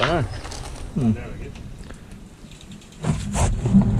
Don't know. Hmm.